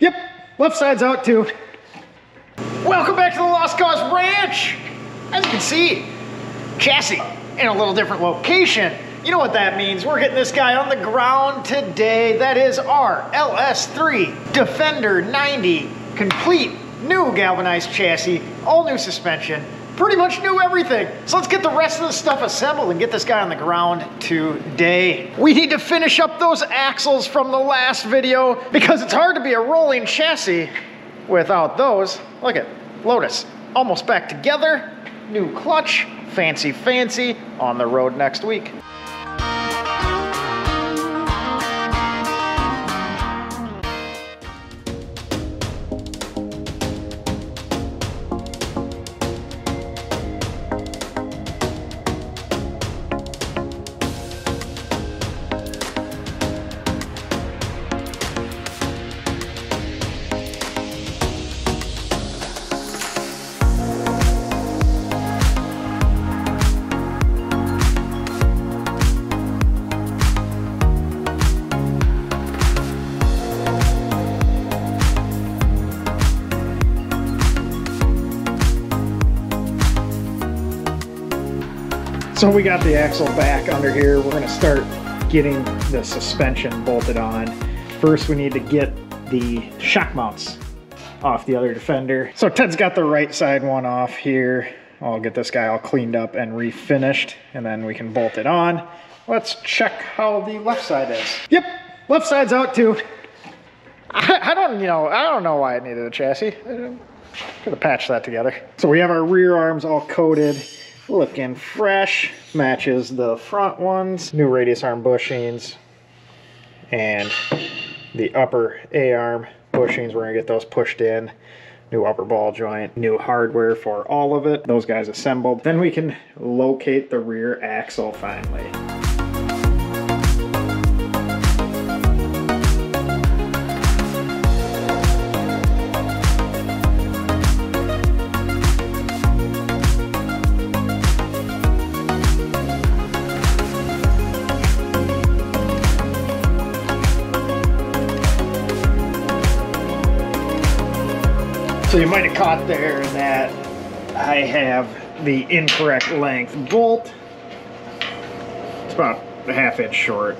Yep, left side's out too. Welcome back to the Lost Cause Ranch. As you can see, chassis in a little different location. You know what that means. We're getting this guy on the ground today. That is our LS3 Defender 90 complete new galvanized chassis, all new suspension, pretty much knew everything. So let's get the rest of the stuff assembled and get this guy on the ground today. We need to finish up those axles from the last video because it's hard to be a rolling chassis without those. Look at Lotus, almost back together. New clutch, fancy fancy, on the road next week. We got the axle back under here. We're gonna start getting the suspension bolted on. First, we need to get the shock mounts off the other Defender. So Ted's got the right side one off here. I'll get this guy all cleaned up and refinished, and then we can bolt it on. Let's check how the left side is. Yep, left side's out too. I, I don't, you know, I don't know why it needed a chassis. Could have patched that together. So we have our rear arms all coated looking fresh. Matches the front ones. New radius arm bushings and the upper a arm bushings we're gonna get those pushed in. New upper ball joint. New hardware for all of it. Those guys assembled. Then we can locate the rear axle finally So you might have caught there that I have the incorrect length bolt. It's about a half inch short.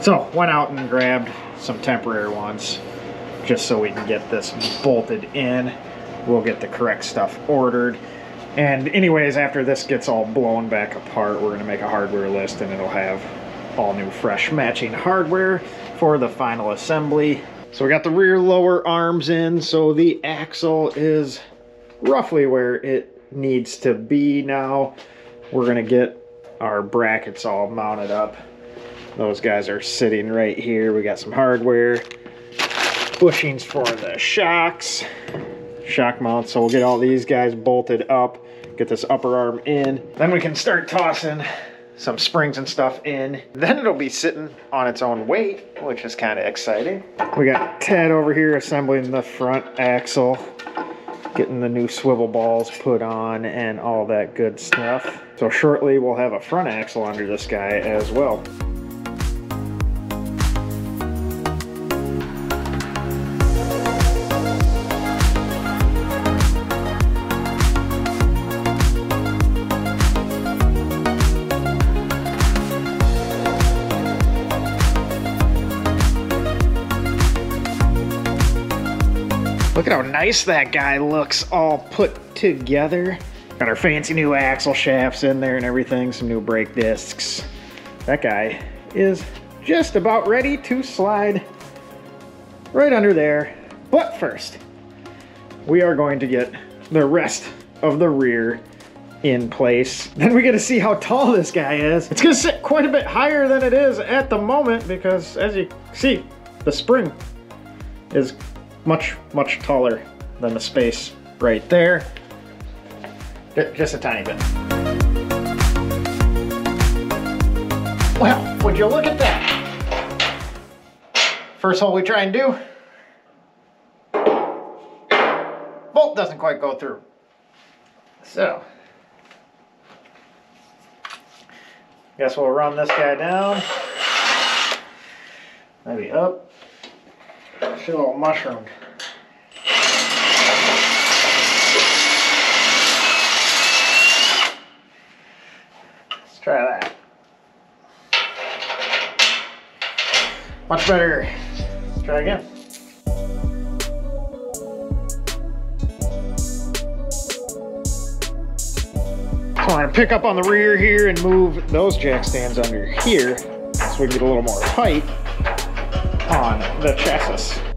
So went out and grabbed some temporary ones just so we can get this bolted in. We'll get the correct stuff ordered. And anyways, after this gets all blown back apart, we're gonna make a hardware list and it'll have all new fresh matching hardware for the final assembly. So we got the rear lower arms in, so the axle is roughly where it needs to be now. We're gonna get our brackets all mounted up. Those guys are sitting right here. We got some hardware, bushings for the shocks, shock mounts. So we'll get all these guys bolted up, get this upper arm in. Then we can start tossing some springs and stuff in. Then it'll be sitting on its own weight, which is kind of exciting. We got Ted over here assembling the front axle, getting the new swivel balls put on and all that good stuff. So shortly we'll have a front axle under this guy as well. How nice that guy looks all put together. Got our fancy new axle shafts in there and everything, some new brake discs. That guy is just about ready to slide right under there. But first, we are going to get the rest of the rear in place. Then we get to see how tall this guy is. It's gonna sit quite a bit higher than it is at the moment because as you see, the spring is much, much taller than the space right there. Just a tiny bit. Well, would you look at that? First hole we try and do. Bolt doesn't quite go through. So, guess we'll run this guy down. Maybe up. Little mushroomed. Let's try that. Much better. Let's try again. I'm gonna pick up on the rear here and move those jack stands under here so we can get a little more height on the chassis.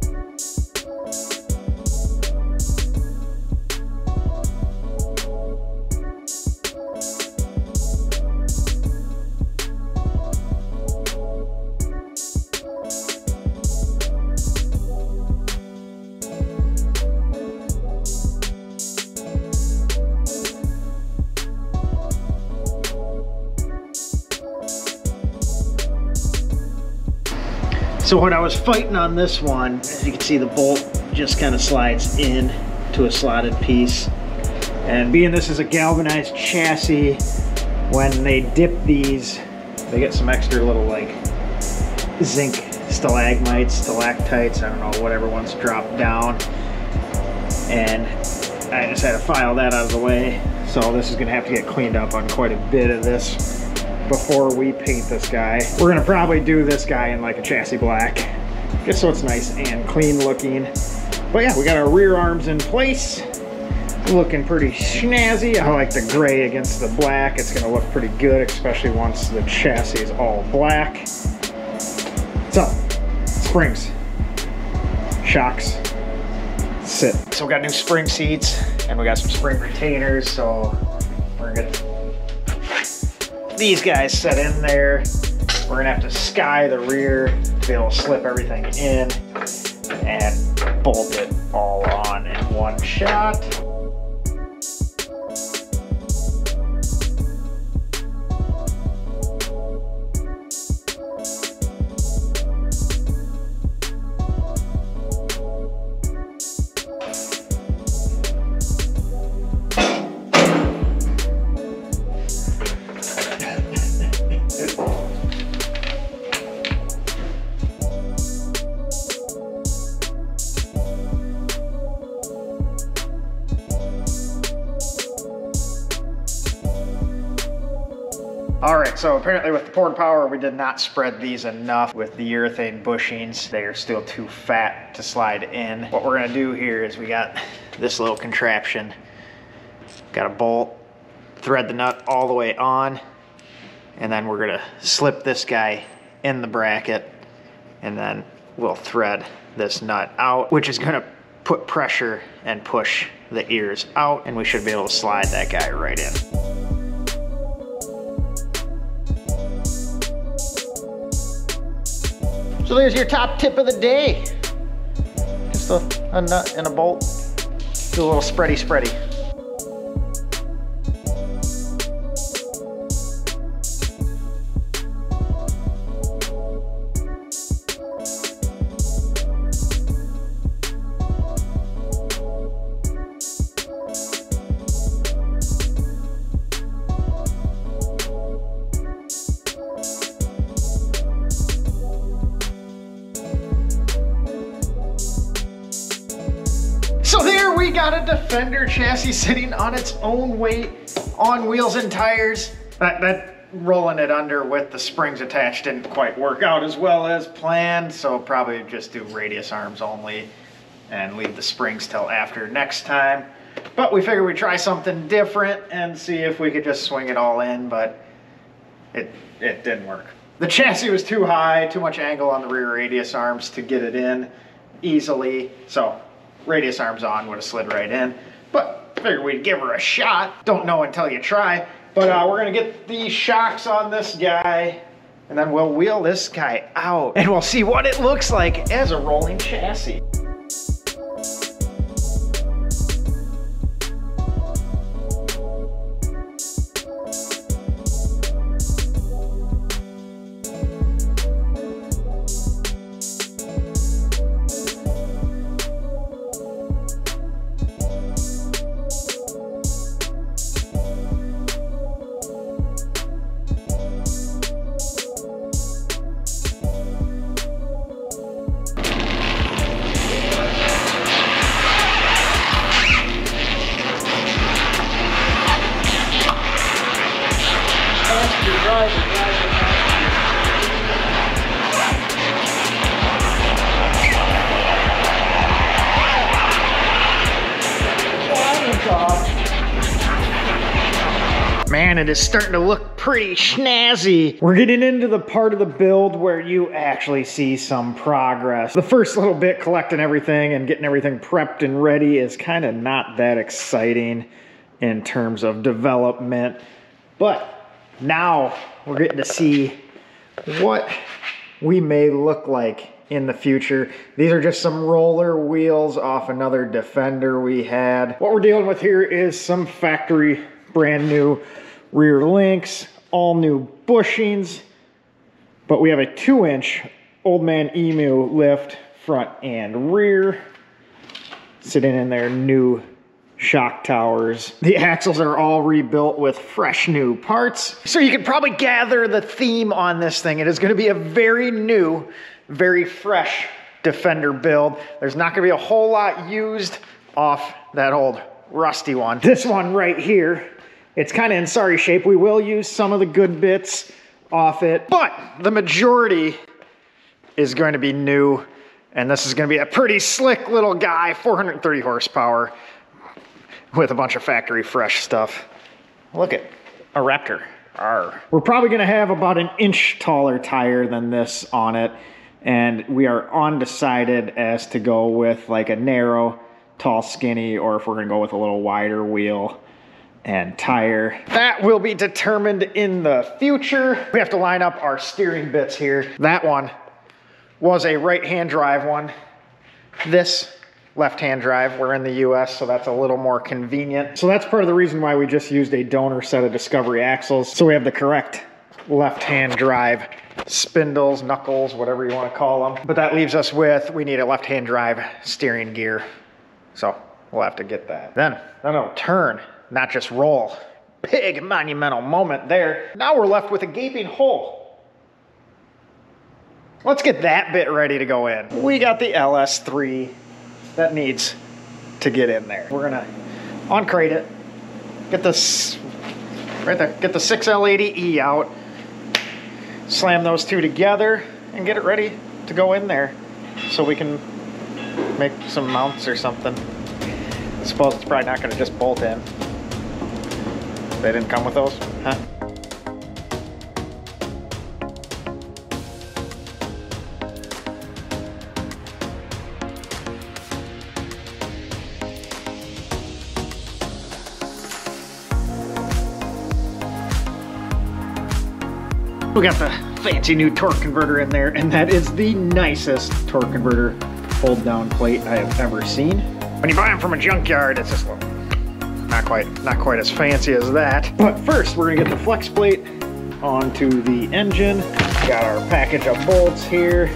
So when I was fighting on this one, as you can see the bolt just kind of slides in to a slotted piece. And being this is a galvanized chassis, when they dip these, they get some extra little like zinc stalagmites, stalactites, I don't know, whatever ones drop down. And I just had to file that out of the way. So this is gonna have to get cleaned up on quite a bit of this before we paint this guy. We're gonna probably do this guy in like a chassis black, just so it's nice and clean looking. But yeah, we got our rear arms in place. Looking pretty snazzy. I like the gray against the black. It's gonna look pretty good, especially once the chassis is all black. So, springs, shocks, sit. So we got new spring seats and we got some spring retainers. So we're gonna get these guys set in there. We're gonna have to sky the rear to be able to slip everything in and bolt it all on in one shot. So apparently with the Porta-Power, we did not spread these enough with the urethane bushings. They are still too fat to slide in. What we're gonna do here is we got this little contraption. Got a bolt, thread the nut all the way on, and then we're gonna slip this guy in the bracket, and then we'll thread this nut out, which is gonna put pressure and push the ears out, and we should be able to slide that guy right in. So there's your top tip of the day. Just a, a nut and a bolt. Do a little spready spready. We got a Defender chassis sitting on its own weight on wheels and tires. That, that rolling it under with the springs attached didn't quite work out as well as planned, so probably just do radius arms only and leave the springs till after next time. But we figured we'd try something different and see if we could just swing it all in, but it, it didn't work. The chassis was too high, too much angle on the rear radius arms to get it in easily, so radius arms on would have slid right in. But figured we'd give her a shot. Don't know until you try. But uh, we're gonna get the shocks on this guy and then we'll wheel this guy out and we'll see what it looks like as a rolling chassis. And it is starting to look pretty snazzy. We're getting into the part of the build where you actually see some progress. The first little bit collecting everything and getting everything prepped and ready is kind of not that exciting in terms of development. But now we're getting to see what we may look like in the future. These are just some roller wheels off another Defender we had. What we're dealing with here is some factory brand new rear links, all new bushings, but we have a two inch Old Man Emu lift front and rear sitting in their new shock towers. The axles are all rebuilt with fresh new parts. So you can probably gather the theme on this thing. It is gonna be a very new, very fresh Defender build. There's not gonna be a whole lot used off that old rusty one. This one right here, it's kind of in sorry shape. We will use some of the good bits off it, but the majority is going to be new. And this is gonna be a pretty slick little guy, 430 horsepower with a bunch of factory fresh stuff. Look at a Raptor. Arr. We're probably gonna have about an inch taller tire than this on it. And we are undecided as to go with like a narrow, tall, skinny, or if we're gonna go with a little wider wheel and tire. That will be determined in the future. We have to line up our steering bits here. That one was a right-hand drive one. This left-hand drive. We're in the US, so that's a little more convenient. So that's part of the reason why we just used a donor set of Discovery axles. So we have the correct left-hand drive spindles, knuckles, whatever you want to call them. But that leaves us with, we need a left-hand drive steering gear. So we'll have to get that. Then, then it'll turn, not just roll. Big monumental moment there. Now we're left with a gaping hole. Let's get that bit ready to go in. We got the LS3 that needs to get in there. We're gonna uncrate it, get this right there, get the 6L80E out, slam those two together, and get it ready to go in there so we can make some mounts or something. I suppose it's probably not gonna just bolt in. They didn't come with those, huh? We got the fancy new torque converter in there, and that is the nicest torque converter hold down plate I have ever seen. When you buy them from a junkyard, it's just not quite, not quite as fancy as that. But first, we're gonna get the flex plate onto the engine. Got our package of bolts here,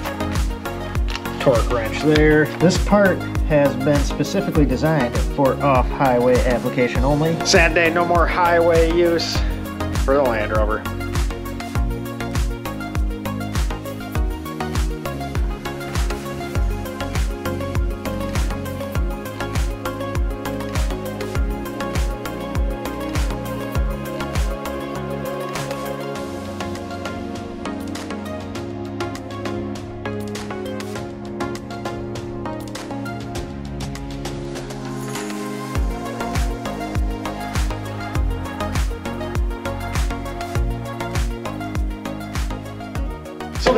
torque wrench there. This part has been specifically designed for off-highway application only. Sad day, no more highway use for the Land Rover.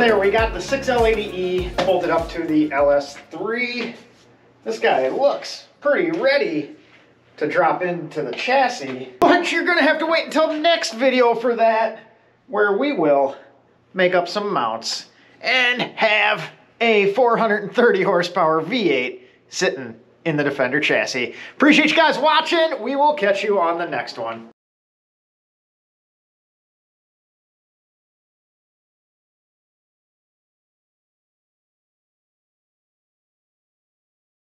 There, we got the 6L80E bolted up to the LS3. This guy looks pretty ready to drop into the chassis. But you're gonna have to wait until the next video for that, where we will make up some mounts and have a 430 horsepower V8 sitting in the Defender chassis. Appreciate you guys watching. We will catch you on the next one.